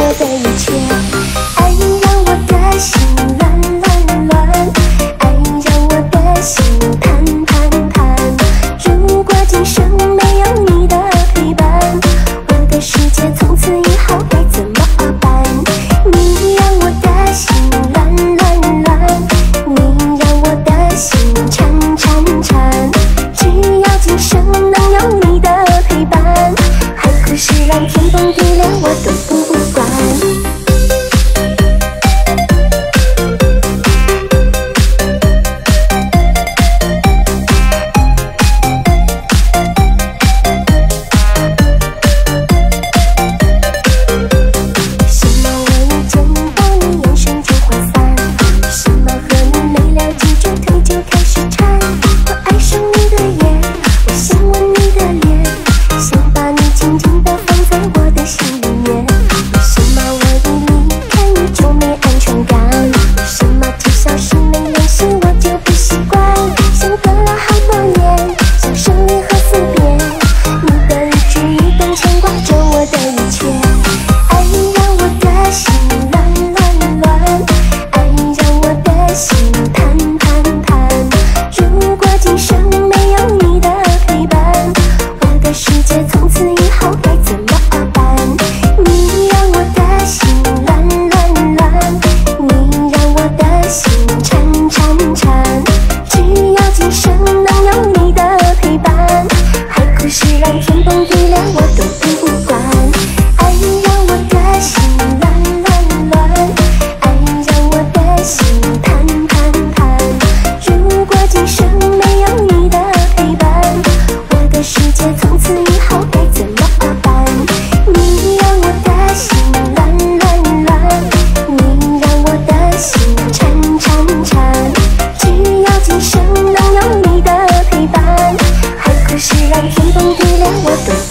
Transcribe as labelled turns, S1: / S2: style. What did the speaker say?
S1: 我的一切爱让我的心乱乱乱爱让我的心盼盼盼如果今生没有你的陪伴我的世界从此以后该怎么办你让我的心乱乱乱你让我的心颤颤颤只要今生能有你的陪伴海枯石烂天崩地裂我都不从此以后。天崩地裂，我都。